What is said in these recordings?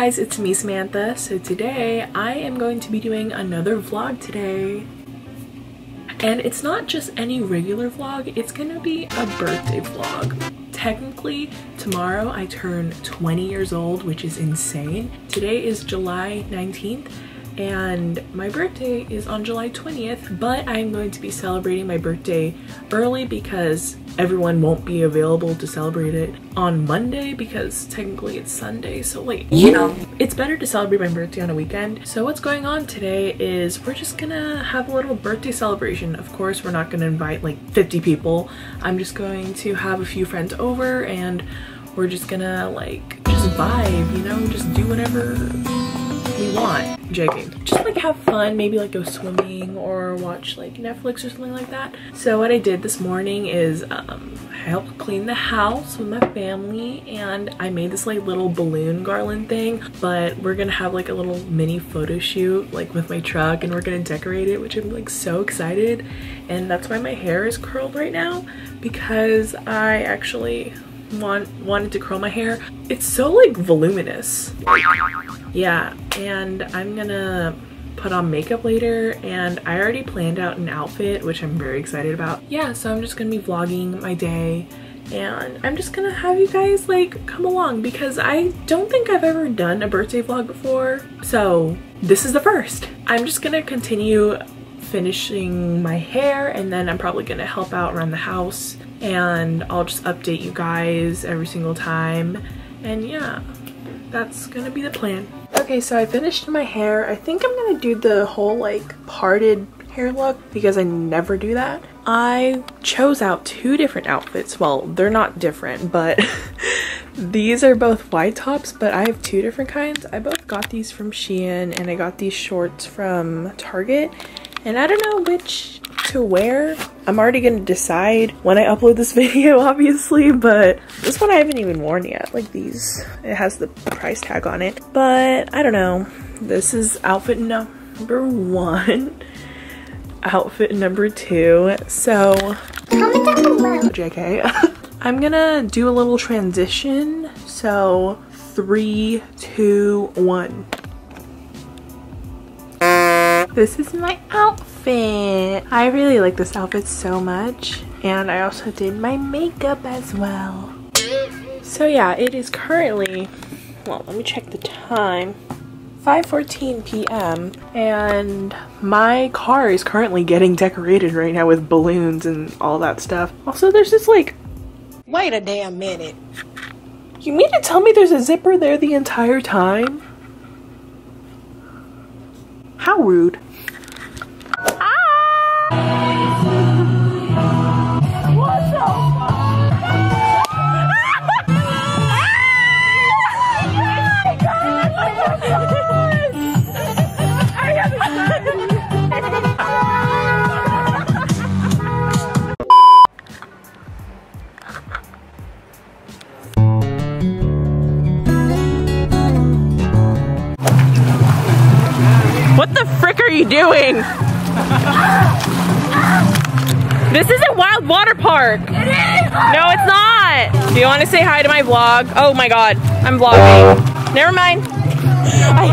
guys, it's me Samantha. So today I am going to be doing another vlog today. And it's not just any regular vlog, it's gonna be a birthday vlog. Technically, tomorrow I turn 20 years old, which is insane. Today is July 19th and my birthday is on July 20th, but I'm going to be celebrating my birthday early because everyone won't be available to celebrate it on Monday because technically it's Sunday. So like, you know, it's better to celebrate my birthday on a weekend. So what's going on today is we're just gonna have a little birthday celebration. Of course, we're not gonna invite like 50 people. I'm just going to have a few friends over and we're just gonna like just vibe, you know, just do whatever we want. JK. Just like have fun, maybe like go swimming or watch like Netflix or something like that. So what I did this morning is um, I helped clean the house with my family and I made this like little balloon garland thing but we're gonna have like a little mini photo shoot like with my truck and we're gonna decorate it which I'm like so excited and that's why my hair is curled right now because I actually want wanted to curl my hair. It's so like voluminous. Yeah, and I'm gonna put on makeup later and I already planned out an outfit which I'm very excited about. Yeah, so I'm just gonna be vlogging my day and I'm just gonna have you guys like come along because I don't think I've ever done a birthday vlog before so this is the first. I'm just gonna continue finishing my hair and then I'm probably gonna help out around the house and I'll just update you guys every single time. And yeah that's gonna be the plan. Okay so I finished my hair. I think I'm gonna do the whole like parted hair look because I never do that. I chose out two different outfits. Well they're not different but these are both white tops but I have two different kinds. I both got these from Shein and I got these shorts from Target and I don't know which to wear. I'm already gonna decide when I upload this video, obviously, but this one I haven't even worn yet. Like these, it has the price tag on it. But I don't know. This is outfit number one. Outfit number two. So, JK. I'm gonna do a little transition. So, three, two, one. This is my outfit. I really like this outfit so much. And I also did my makeup as well. So yeah, it is currently, well, let me check the time. 5.14 p.m. and my car is currently getting decorated right now with balloons and all that stuff. Also, there's this like... Wait a damn minute. You mean to tell me there's a zipper there the entire time? How rude. are doing? this isn't Wild Water Park. It is. No, it's not. Do you want to say hi to my vlog? Oh my god, I'm vlogging. Never mind. I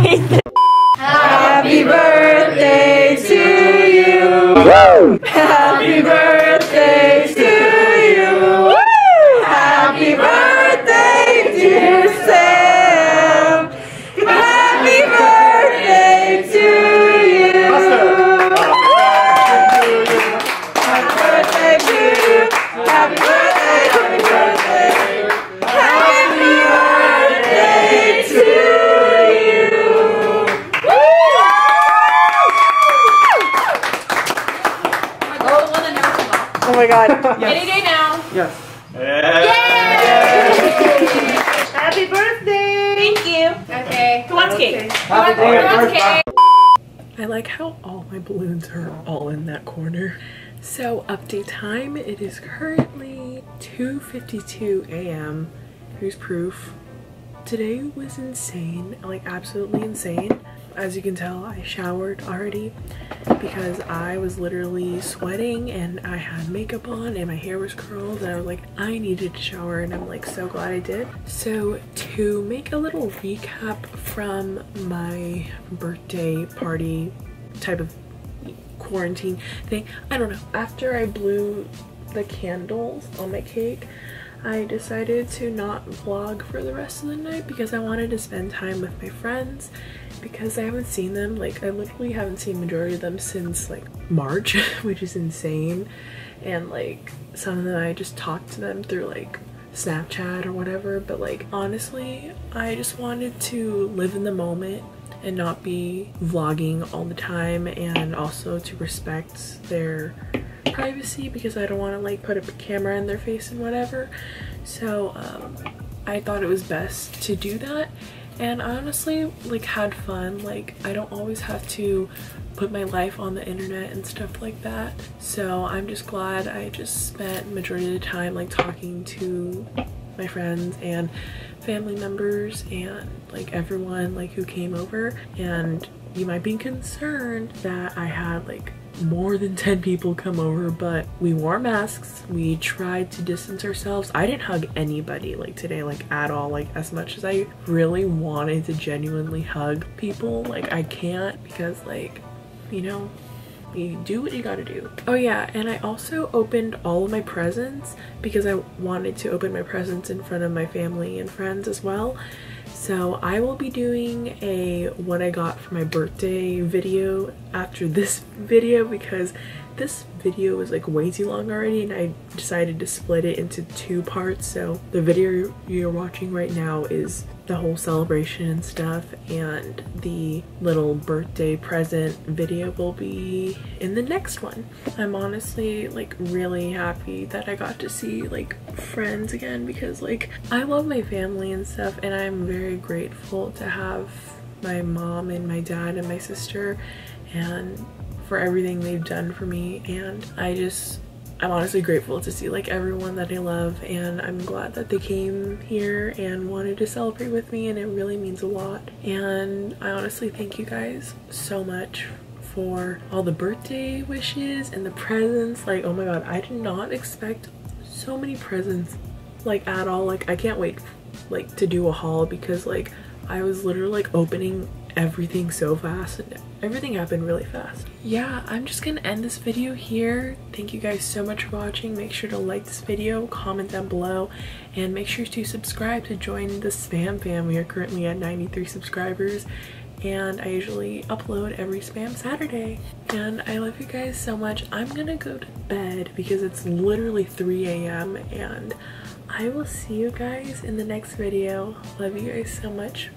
my god. Any day now. Yes. Happy birthday. Thank you. Okay. Who wants cake? Happy Who wants cake? I like how all my balloons are all in that corner. So update time, it is currently 2.52 a.m. Here's proof. Today was insane, like absolutely insane. As you can tell, I showered already because I was literally sweating and I had makeup on and my hair was curled and I was like, I needed to shower and I'm like so glad I did. So to make a little recap from my birthday party type of quarantine thing, I don't know. After I blew the candles on my cake, I decided to not vlog for the rest of the night because I wanted to spend time with my friends because I haven't seen them. Like I literally haven't seen majority of them since like March which is insane. And like some of them I just talked to them through like Snapchat or whatever. But like honestly I just wanted to live in the moment and not be vlogging all the time and also to respect their privacy because I don't want to like put a camera in their face and whatever. So um, I thought it was best to do that and I honestly like had fun. Like I don't always have to put my life on the internet and stuff like that. So I'm just glad I just spent majority of the time like talking to my friends and family members and like everyone like who came over. And you might be concerned that I had like more than 10 people come over but we wore masks. We tried to distance ourselves. I didn't hug anybody like today like at all like as much as i really wanted to genuinely hug people. Like i can't because like you know you do what you gotta do. Oh yeah and i also opened all of my presents because i wanted to open my presents in front of my family and friends as well so I will be doing a what I got for my birthday video after this video because this video was like way too long already and I decided to split it into two parts. So the video you're watching right now is the whole celebration and stuff and the little birthday present video will be in the next one. I'm honestly like really happy that I got to see like friends again because like I love my family and stuff and I'm very grateful to have my mom and my dad and my sister and for everything they've done for me and I just I'm honestly grateful to see like everyone that I love and I'm glad that they came here and wanted to celebrate with me and it really means a lot. And I honestly thank you guys so much for all the birthday wishes and the presents. Like oh my god I did not expect so many presents like at all. Like I can't wait like to do a haul because like I was literally like opening everything so fast and everything happened really fast. Yeah, I'm just gonna end this video here. Thank you guys so much for watching. Make sure to like this video, comment down below, and make sure to subscribe to join the Spam Fam. We are currently at 93 subscribers and I usually upload every spam Saturday. And I love you guys so much. I'm gonna go to bed because it's literally 3 a.m. and I will see you guys in the next video. Love you guys so much.